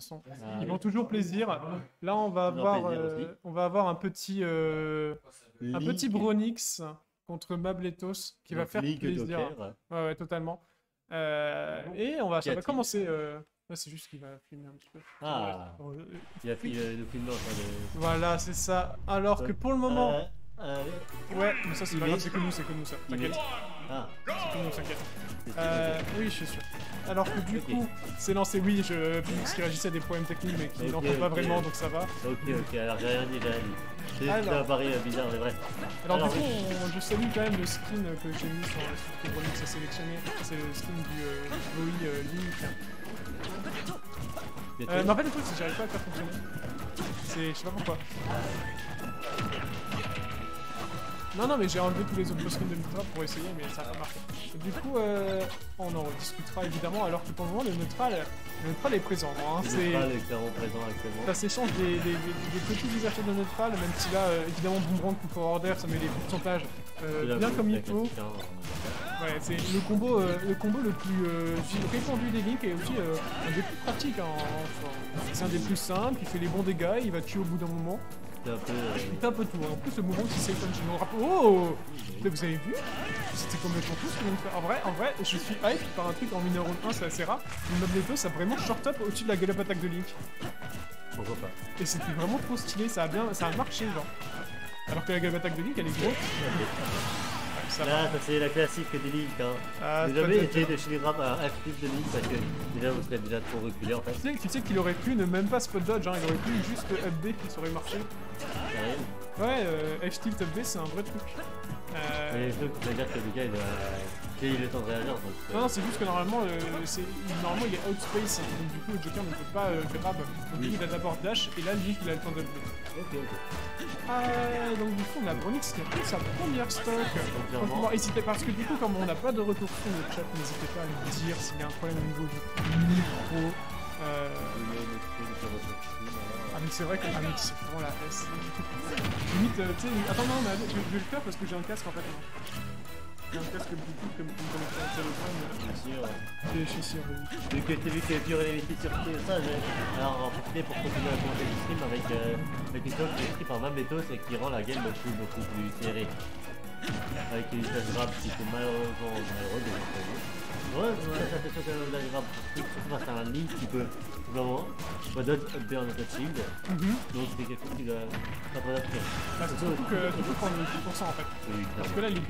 façon. Ah, Ils oui. font toujours plaisir. Là, on va Toujours avoir, plaisir euh, aussi. on va avoir un petit, euh, un petit Bronix contre Mabletos qui va donc faire Link plaisir. Ouais, ouais, totalement. Euh, et on va, ça va a-t-il commencer. euh, ouais, c'est juste qu'il va filmer un petit peu. Ah, Bon, euh, il a fait euh, le film. Voilà, c'est ça. Alors que pour le moment, Euh, euh, ouais, mais ça c'est il pas grave, est- c'est que nous, c'est que nous ça. il est- T'inquiète, Ah, Euh, oui, je suis sûr. Alors que du coup, c'est lancé, oui, je Phoenix qui réagissait à des problèmes techniques mais qui Ok, n'entend pas ok. vraiment, donc ça va. ok, ok, alors j'ai rien dit, j'ai rien dit. C'est Alors. ça paraît euh, bizarre, mais vrai. Alors, Alors, du coup, on- je salue quand même le skin que j'ai mis sur la suite que a sélectionné. C'est le skin du Bowie euh, Link. Euh, fait, le truc, c'est que j'arrive pas à le faire fonctionner. C'est... Je sais pas pourquoi. Non, non, mais j'ai enlevé tous les autres skins de Neutral pour essayer, mais ça a pas marché. Du coup, euh, on en discutera évidemment, alors que pour le moment, le Neutral, le Neutral est présent. Hein, C'est c'est... pas le clairement présent actuellement. Ça s'échange des, des, des, des petits visages de Neutral, même si là, euh, évidemment, Boomerang contre Order, ça met les pourcentages euh, bien comme il faut. hein. Ouais, c'est le combo, euh, le combo le plus euh, répandu des Link et aussi euh, un des plus pratiques. hein, enfin, c'est un des plus simples, il fait les bons dégâts, il va tuer au bout d'un moment. C'est un peu. euh, fait un peu tout. hein. En plus, le moment qui punch, je me. Oh Là, Vous avez vu C'était complètement tout ce qu'ils vont faire. En vrai, en vrai, je suis hype par un truc en mineur 1, c'est assez rare. Le Mobleto, ça a vraiment short up au-dessus de la galop attaque de Link. Pourquoi pas Et c'était vraiment trop stylé, ça a bien, ça a marché, genre. Alors que la galop attaque de Link, elle est grosse. Ça va. Là, ça c'est la classique des Link. Hein. Ah, J'ai jamais essayé de Shiniram à un flip de Link parce que déjà vous serez déjà trop reculé en fait. Tu sais, tu sais qu'il aurait pu ne même pas spot dodge, hein, il aurait pu juste up B qui serait marché. Sérieux Ouais, euh, F-tilt up B c'est un vrai truc. Euh, Mais je veux dire que le gars il doit. Il le temps de réagir donc. euh, Non, non, c'est juste que normalement, euh, normalement il est outspace, hein, donc du coup le Joker ne peut pas euh, grab. Donc Oui. il a d'abord dash et là Link il a le temps B. Ok, ok. Ah, donc du coup on a Bronix qui a pris sa première stock. Entièrement. Franchement, n'hésitez parce que du coup comme on n'a pas de retour sur le chat, n'hésitez pas à nous dire s'il y a un problème au niveau du micro. Euh, Ah mais c'est vrai que ah, mais c'est vraiment la S. Limite, euh, tu sais, attends non, mais je, je vais le faire parce que j'ai un casque en fait. moi. Casque Bluetooth comme sûr. Je suis sûr. oui. Vu que t'as vu que Pure est invité sur ça, j'ai alors en profiter pour continuer à commenter le stream avec, euh, avec une chose qui est écrite par Mametos et qui rend la game beaucoup, beaucoup plus serrée. Avec une usage grab qui était malheureusement malheureux de. Ouais, ça, fait ça, usage grab, surtout face à un link qui peut vraiment dodge up B en auto shield, donc c'est quelque chose qui doit pas trop adapter. Surtout que tu peux prendre le 10% en fait. Parce que là, les 10%,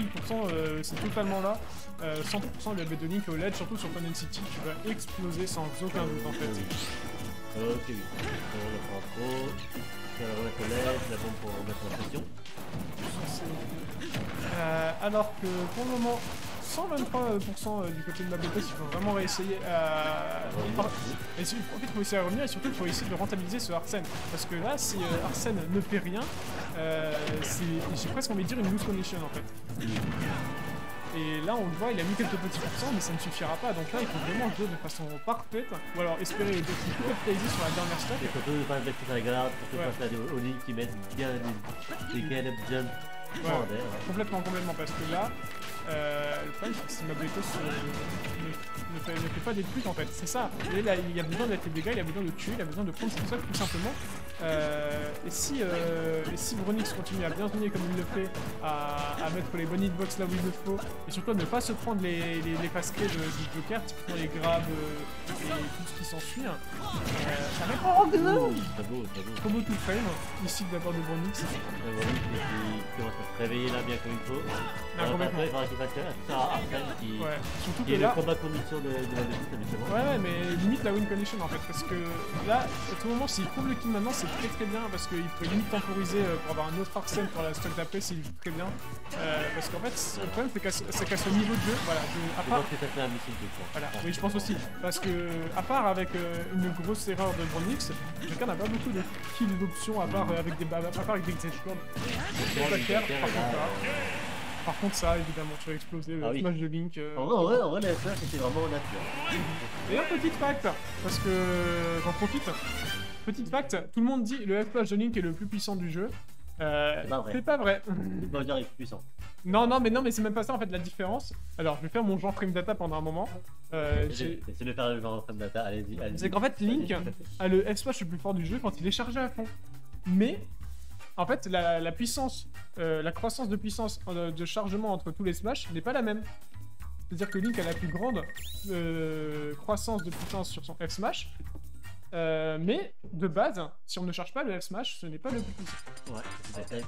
euh, c'est totalement là. Euh, 100% de la bête de Link au LED, surtout sur Fun City, tu vas exploser sans aucun doute en fait. Ok, oui. On le prend trop. Va remettre le LED, la bombe pour mettre la pression. Alors que pour le moment, 123% du côté de Mabletos, il faut vraiment réessayer à. Et si- en fait, il faut essayer à revenir et surtout il faut essayer de rentabiliser ce Arsène. Parce que là, si euh, Arsène ne fait rien, euh, c'est, j'ai presque envie de dire une loose condition en fait. Et là, on le voit, il a mis quelques petits pourcents, mais ça ne suffira pas. Donc là, il faut vraiment jouer de façon parfaite, ou alors espérer des petits sur la dernière stack. Et surtout ne pas mettre la garde, surtout Ouais. des qui mettent bien des, des get up jump Ouais. extraordinaires. Complètement, complètement, parce que là, euh, le problème c'est que Mabletos euh, ne, fait, pas des trucs en fait, c'est ça. Et là, il a besoin d'être les dégâts, il a besoin de tuer, il a besoin de prendre stock tout simplement. Euh, et si, euh, et si Bronix continue à bien tourner comme il le fait, à, à mettre les bonnes hitbox là où il le faut, et surtout à ne pas se prendre les, les, les passes clés de- du Joker, typiquement les grabs euh, et tout ce qui s'ensuit, euh, ça va être oh, beau, très beau. tout frame, ici de la part de Bronix. Un Oni qui, commence à se réveiller là bien comme il faut. Euh, complètement. Après, il faudra qu'il fasse ça à Arsène qui, Ouais, surtout que là... le combat condition de, de la défaite. Ouais, ouais, mais limite la win condition en fait, parce que là, à tout moment, s'il trouve le kill maintenant, c'est très très bien, parce qu'il peut limite temporiser euh, pour avoir un autre Arsène pour la stock d'après, joue très bien. Euh, parce qu'en fait, le problème, c'est qu'à c'est qu'à ce niveau de jeu, voilà, je- à part. un missile. Voilà, oui, je pense aussi. Parce que, à part avec euh, une grosse erreur de Bronix, quelqu'un n'a pas beaucoup de kills d'options, à part euh, avec des à part avec des. C'est pas clair, par contre, ça. Par contre, ça, évidemment, tu vas exploser le Ah oui. smash de Link. euh, En vrai, en vrai, en vrai, la FR c'était vraiment nature. D'ailleurs, petite fact, parce que j'en profite. Petite fact, tout le monde dit le F-Flash de Link est le plus puissant du jeu. Euh, C'est pas vrai. c'est pas vrai. Le Bowser est puissant. Non, non, mais non, mais c'est même pas ça en fait la différence. Alors, je vais faire mon genre frame data pendant un moment. Euh, Essayez de faire le genre en frame data, allez-y. C'est qu'en fait, Link a le F-Smash le plus fort du jeu quand il est chargé à fond. Mais, en fait, la, la puissance, euh, la croissance de puissance euh, de chargement entre tous les Smash n'est pas la même. C'est-à-dire que Link a la plus grande croissance de puissance sur son F-Smash. Euh, mais, de base, si on ne charge pas le F-Smash, ce n'est pas le plus puissant. Ouais, fait.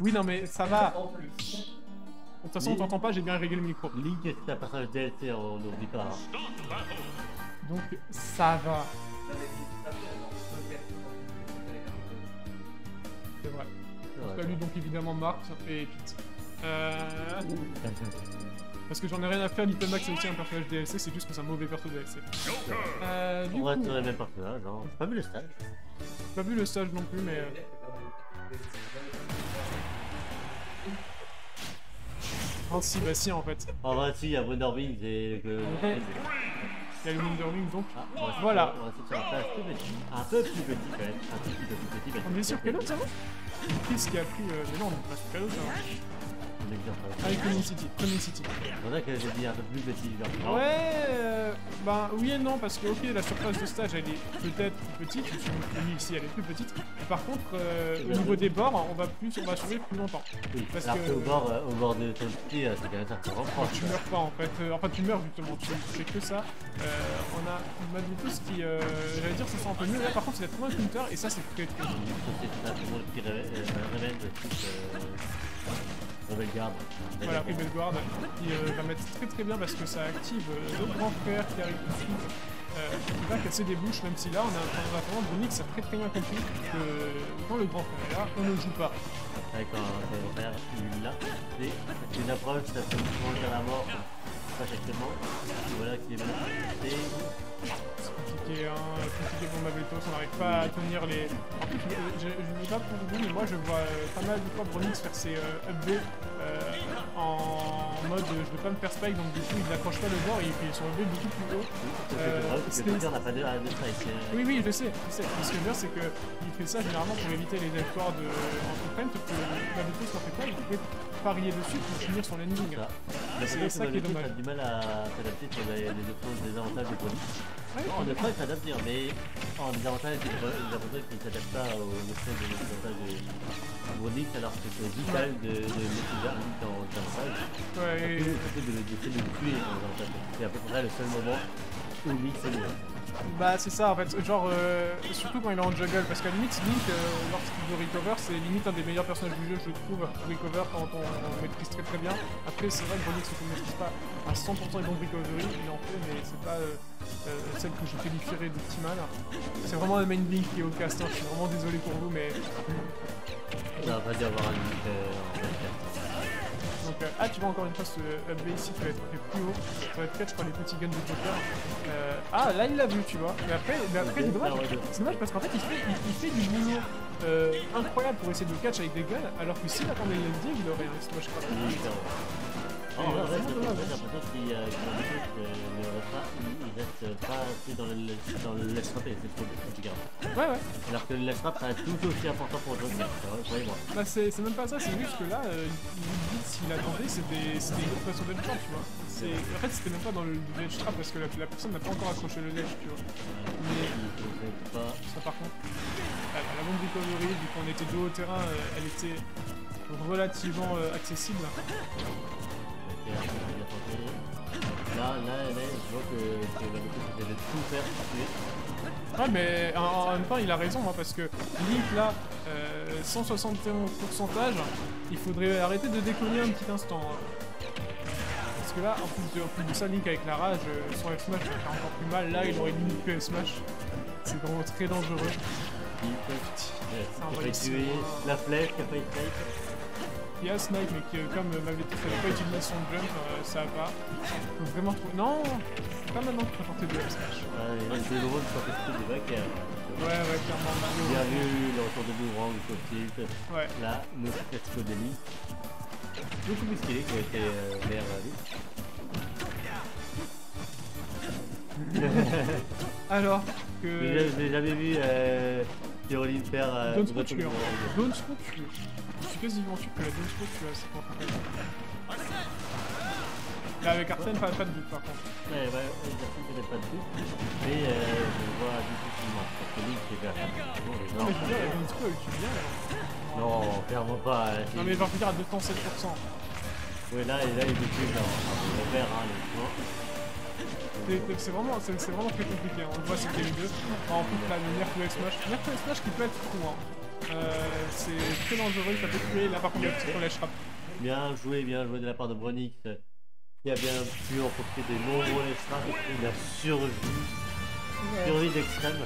Oui, non, mais ça va. De toute façon, on t'entend pas, j'ai bien réglé le micro. Link, c'est DLC, on n'oublie pas. hein. Donc, ça va. C'est fait. C'est vrai. Ouais. Salut donc évidemment Marc et Pete. Euh... Parce que j'en ai rien à faire, Little Max c'est aussi un personnage DLC, c'est juste que c'est un mauvais perso DLC. Euh, du On va coup, le même personnage, hein. J'ai pas vu le stage. j'ai pas vu le stage non plus, mais... euh, Oh si, bah si en fait. En vrai, si, il y a Wonder Wings et que. Il y a le Wonderwing donc. Ah, on va Voilà. On va un petit. Un peu plus petit quand même. Un petit peu plus petit. parce On est sur ça va Chris qui a pris... euh, Mais non, on ça va De- Avec Common City, City. C'est que j'ai dit un peu plus Ouais, euh, ben oui et non, parce que ok, la surface de stage elle est peut-être plus petite, je suis venu ici elle est plus petite. Par contre, euh, au niveau des bords, on va plus, on va survivre plus longtemps. Oui, parce alors que- qu'au bord, euh, au bord de ton pied, c'est quand même ça se rend Tu meurs pas en fait, enfin tu meurs justement, tu fais que ça. On a Magnetus qui, euh, j'allais dire, ça sent un peu mieux. Là par contre, il a trouvé un counter et ça c'est très très. C'est un qui de type. Rebel Guard. Voilà, Rebel Guard qui euh, va mettre très très bien parce que ça active euh, le grand frère qui arrive tout de suite. Euh, qui va casser des bouches, même si là, on a en attendant, Brunix a très très bien compris que quand le grand frère est là, on ne joue pas. Avec un frère, là, c'est une approche, ça peut manger à la mort. Pas exactement. Voilà qui est menacé. C'est compliqué, hein, compliqué pour Mabetos, on n'arrive pas à tenir les... En plus, je, ne sais pas pour vous, mais moi je vois euh, pas mal de fois Bronix faire ses euh, up B, euh, en mode euh, je veux pas me faire spike, donc du coup il n'accroche pas le bord et il fait son up B beaucoup plus haut. C'est Euh, on n'a pas de de strike. Oui, oui, je sais, je sais. Ce que je veux dire, c'est qu'il fait ça généralement pour éviter les victoires de sauf que Mabetos n'en fait pas, il pouvait parier dessus pour finir son ending. C'est ça qui est dommage. a du mal à s'adapter sur les, les désavantages des produits. Ouais, En deux fois, il s'adapte bien, mais en désavantage, il des avantages qui ne s'adaptent pas aux options des désavantages de Bronix, alors que c'est vital de, de mettre déjà un en désavantage. ouais, et- de, d'essayer de le tuer en désavantage. C'est à peu près le seul moment où Link c'est mieux. Bah c'est ça en fait, genre euh, surtout quand il est en juggle, parce qu'à limite Link euh, lorsqu'il veut recover c'est limite un des meilleurs personnages du jeu je trouve, recover quand on, on maîtrise très très bien. Après c'est vrai que Bronix ne maîtrise pas à 100% les bons recovery, il en fait mais c'est pas euh, euh, celle que je qualifierais d'optimale. C'est vraiment le main Link qui est au cast, hein. je suis vraiment désolé pour vous mais... Va pas un Link en 24. Donc, euh, ah tu vois encore une fois ce up ici qui va être fait plus haut, ça va être catch par les petits guns de Joker. Euh, ah là il l'a vu tu vois, mais après, mais après c'est dommage, c'est dommage parce qu'en fait il fait, il, il fait du boulot euh, incroyable pour essayer de catch avec des guns, alors que s'il attendait le LD il aurait un smash crap. Euh, qu'il y a des que ne pas, il il reste pas assez dans le, le let's trap et c'est trop compliqué. Ouais ouais, Alors que le let's trap reste tout aussi important pour Joker, croyez-moi. bah c'est c'est même pas ça, c'est juste que là, euh, il dit s'il attendait c'était c'était une autre façon d'être trap tu vois. C'est- En fait c'était même pas dans le ledge trap parce que la, la personne n'a pas encore accroché le ledge tu vois. Mais Il. Ça par contre, la, la bombe recovery, vu qu'on était dos au terrain, euh, elle était relativement euh, accessible. Ok, bien tenter. Là, là, là, je vois que la tout faire pour tuer. Ouais mais en, en même temps il a raison hein, parce que Link là, euh, 171 pourcentage, il faudrait arrêter de déconner un petit instant. hein. Parce que là, en plus de, en plus de ça, Link avec la rage, euh, son F-Smash va faire encore plus mal. Là, il aurait limite que F-Smash. C'est vraiment très dangereux. Il tuer excellent. la flèche, qui a. Il y a Snipe, mais qui, comme euh, Magneto n'avait pas utilisé son jump, euh, ça va pas. Faut vraiment trouver. Non C'est pas maintenant qu'il faut tenter de F-Smash. Ouais, il reste deux drôles sur ce du back. Ouais, ouais, clairement, Mario. Bien vu le retour de Boomerang, le tilt. Ouais. Là, notre classico de Link. Beaucoup musclé qui a été vers Link. Alors que. j'ai jamais vu euh, Caroline faire. Euh, Don't de. Don't Quasiment sûr que la deuxième chose, tu vois, c'est pour Là, avec Arsène, pas, pas de doute par contre. Ouais, ouais, personne peut-être pas de doute. Mais euh, je vois difficilement. Parce que Link est vers Non, mais je veux dire, la elle tue bien. là. non, clairement pas. Non, mais à 207%. Ouais, là, et là, il est là. On verra, hein, les. C'est- vraiment, c'est vraiment très compliqué. hein. On le voit sur Game 2. En plus, le Nerf Smash. Smash qui peut être fou. Hein. Euh, c'est très dangereux, ça peut tuer. Là, par contre, le petit collège frappe. Bien joué, bien joué de la part de Bronix. Qui a bien pu en profiter des nombreux extras. Il a survécu. Survie d'extrême.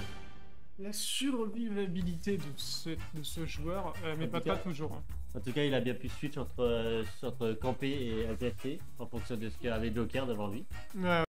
La survivabilité de ce, de ce joueur, euh, mais pas, toujours. hein. En tout cas, il a bien pu switch entre, euh, entre camper et agresser en fonction de ce qu'il avait Joker devant lui. Ouais,